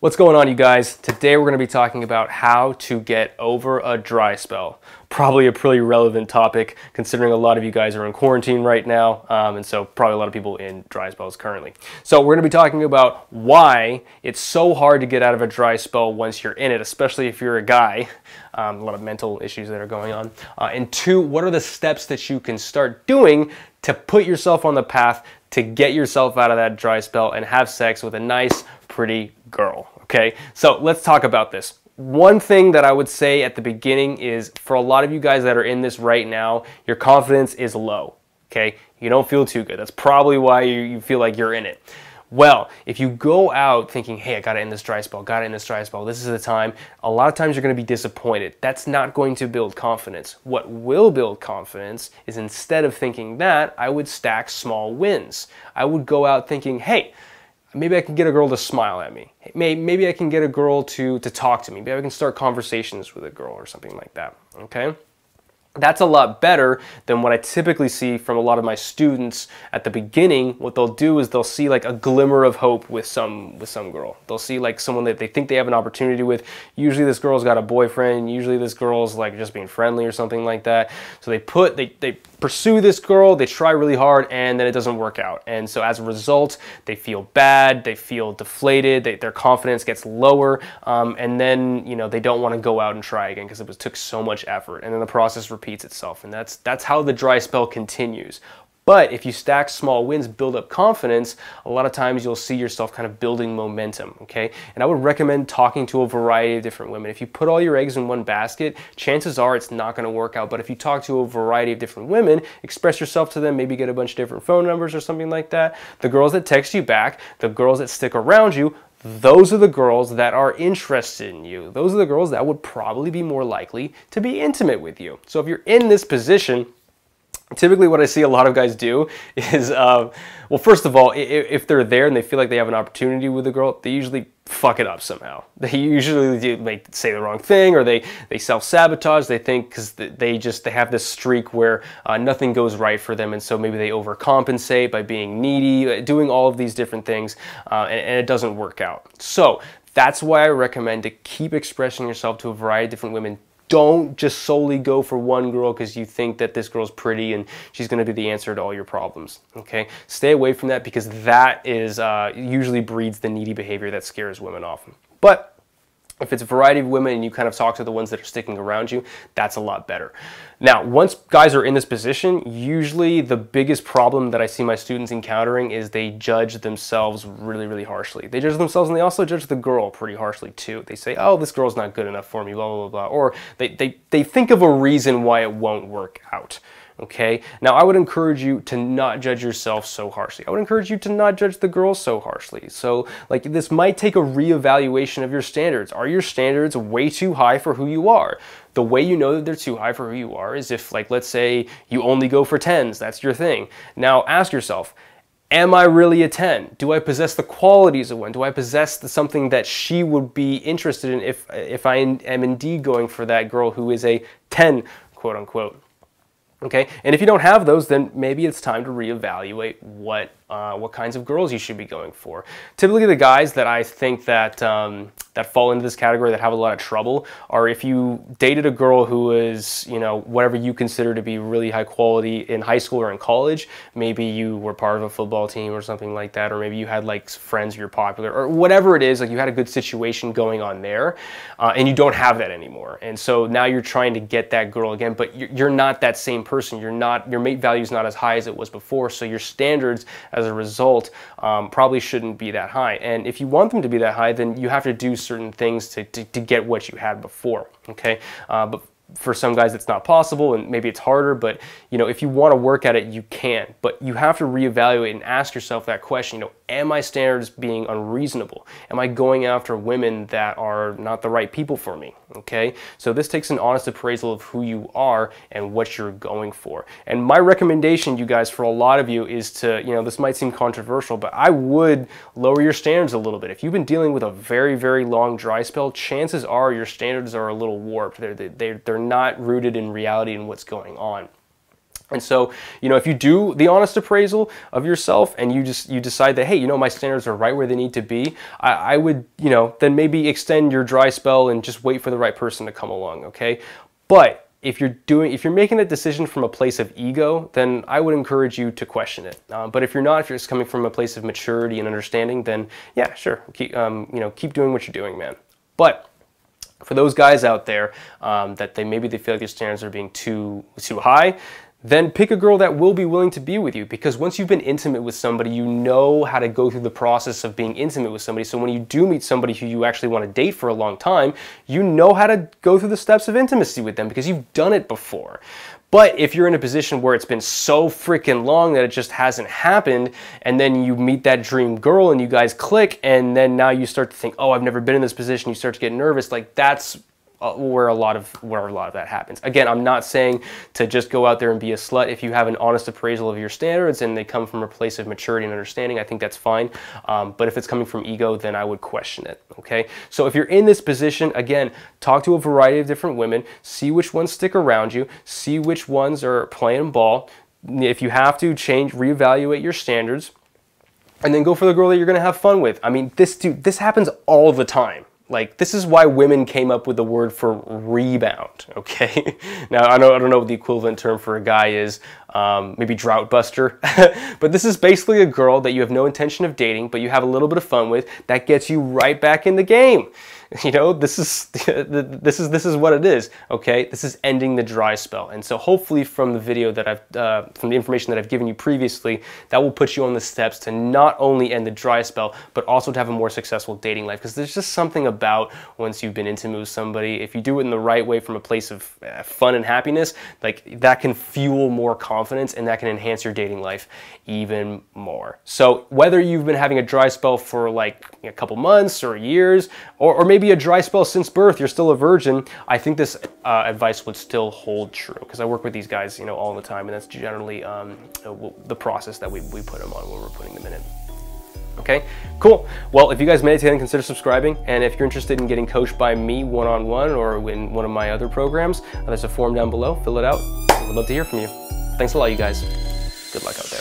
What's going on, you guys? Today we're going to be talking about how to get over a dry spell. Probably a pretty relevant topic considering a lot of you guys are in quarantine right now, um, and so probably a lot of people in dry spells currently. So we're going to be talking about why it's so hard to get out of a dry spell once you're in it, especially if you're a guy. Um, a lot of mental issues that are going on. Uh, and two, what are the steps that you can start doing to put yourself on the path to get yourself out of that dry spell and have sex with a nice, pretty girl. Okay, so let's talk about this. One thing that I would say at the beginning is for a lot of you guys that are in this right now, your confidence is low. Okay, you don't feel too good. That's probably why you, feel like you're in it. Well, if you go out thinking, hey, I got to end this dry spell, got to end this dry spell, this is the time, a lot of times you're going to be disappointed. That's not going to build confidence. What will build confidence is instead of thinking that, I would stack small wins. I would go out thinking, hey, maybe I can get a girl to smile at me. Maybe I can get a girl to, to talk to me. Maybe I can start conversations with a girl or something like that. Okay? That's a lot better than what I typically see from a lot of my students at the beginning. What they'll do is they'll see like a glimmer of hope with some with some girl. They'll see like someone that they think they have an opportunity with. Usually this girl's got a boyfriend. Usually this girl's like just being friendly or something like that. So they put they they pursue this girl, they try really hard, and then it doesn't work out. And so as a result, they feel bad, they feel deflated, they, their confidence gets lower, um, and then you know they don't want to go out and try again because it was took so much effort, and then the process repeats itself, and that's that's how the dry spell continues. But if you stack small wins, build up confidence, a lot of times you'll see yourself kind of building momentum, okay? And I would recommend talking to a variety of different women. If you put all your eggs in one basket, chances are it's not gonna work out. But if you talk to a variety of different women, express yourself to them, maybe get a bunch of different phone numbers or something like that. The girls that text you back, the girls that stick around you, those are the girls that are interested in you. Those are the girls that would probably be more likely to be intimate with you. So if you're in this position, typically what I see a lot of guys do is, uh, well, first of all, if they're there and they feel like they have an opportunity with a girl, they usually fuck it up somehow. They usually do, they say the wrong thing or they, they self-sabotage. They think because they just, they have this streak where uh, nothing goes right for them. And so maybe they overcompensate by being needy, uh, doing all of these different things, uh, and, and it doesn't work out. So that's why I recommend to keep expressing yourself to a variety of different women don't just solely go for one girl because you think that this girl's pretty and she's going to be the answer to all your problems. Okay, stay away from that because that is uh, usually breeds the needy behavior that scares women off. But if it's a variety of women and you kind of talk to the ones that are sticking around you, that's a lot better. Now, once guys are in this position, usually the biggest problem that I see my students encountering is they judge themselves really, really harshly. They judge themselves and they also judge the girl pretty harshly too. They say, oh, this girl's not good enough for me, blah, blah, blah, blah. Or they, they, they think of a reason why it won't work out okay? Now, I would encourage you to not judge yourself so harshly. I would encourage you to not judge the girl so harshly. So, like, this might take a reevaluation of your standards. Are your standards way too high for who you are? The way you know that they're too high for who you are is if, like, let's say you only go for 10s, that's your thing. Now, ask yourself, Am I really a 10? Do I possess the qualities of one? Do I possess the, something that she would be interested in if, if I am indeed going for that girl who is a 10, quote unquote? Okay, and if you don't have those, then maybe it's time to reevaluate what uh, what kinds of girls you should be going for. Typically, the guys that I think that um, that fall into this category that have a lot of trouble are if you dated a girl who is, you know, whatever you consider to be really high quality in high school or in college. Maybe you were part of a football team or something like that, or maybe you had like friends you're popular, or whatever it is. Like you had a good situation going on there, uh, and you don't have that anymore. And so now you're trying to get that girl again, but you're not that same person. You're not your mate value is not as high as it was before. So your standards as a result um, probably shouldn't be that high. And if you want them to be that high, then you have to do certain things to, to, to get what you had before, okay? Uh, but for some guys it's not possible and maybe it's harder but you know if you want to work at it you can but you have to reevaluate and ask yourself that question you know am my standards being unreasonable? Am i going after women that are not the right people for me? Okay? So this takes an honest appraisal of who you are and what you're going for. And my recommendation you guys for a lot of you is to you know this might seem controversial but i would lower your standards a little bit. If you've been dealing with a very very long dry spell chances are your standards are a little warped. They're, they're, they're not rooted in reality and what's going on And so, you know, if you do the honest appraisal of yourself and you just you decide that, hey, you know, my standards are right where they need to be, I, I, would, you know, then maybe extend your dry spell and just wait for the right person to come along, okay? But if you're doing if you're making that decision from a place of ego then i would encourage you to question it uh, but if you're not if you're just coming from a place of maturity and understanding then yeah sure keep, um, you know keep doing what you're doing man but for those guys out there um, that they maybe they feel like their standards are being too too high then pick a girl that will be willing to be with you because once you've been intimate with somebody, you know how to go through the process of being intimate with somebody. So when you do meet somebody who you actually want to date for a long time, you know how to go through the steps of intimacy with them because you've done it before. But if you're in a position where it's been so freaking long that it just hasn't happened, and then you meet that dream girl and you guys click, and then now you start to think, oh, I've never been in this position, you start to get nervous, like that's uh, where a lot of where a lot of that happens. Again, I'm not saying to just go out there and be a slut. If you have an honest appraisal of your standards and they come from a place of maturity and understanding, I think that's fine. Um, but if it's coming from ego, then I would question it. Okay. So if you're in this position, again, talk to a variety of different women, see which ones stick around you, see which ones are playing ball. If you have to change, reevaluate your standards, and then go for the girl that you're gonna have fun with. I mean, this dude, this happens all the time. Like, this is why women came up with the word for rebound, okay? now, I don't, I don't know what the equivalent term for a guy is, um, maybe drought buster, but this is basically a girl that you have no intention of dating, but you have a little bit of fun with that gets you right back in the game. You know, this is this is this is what it is. Okay, this is ending the dry spell, and so hopefully from the video that I've uh, from the information that I've given you previously, that will put you on the steps to not only end the dry spell, but also to have a more successful dating life. Because there's just something about once you've been intimate with somebody, if you do it in the right way from a place of uh, fun and happiness, like that can fuel more confidence and that can enhance your dating life even more. So whether you've been having a dry spell for like a couple months or years, or, or maybe a dry spell since birth, you're still a virgin, I think this uh, advice would still hold true because I work with these guys, you know, all the time, and that's generally um, the process that we, we put them on when we're putting them in. Okay, cool. Well, if you guys the consider subscribing. And if you're interested in getting coached by me one-on-one -on -one or in one of my other programs, there's a form down below. Fill it out. We'd love to hear from you. Thanks a lot, you guys. Good luck out there.